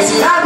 felicidades.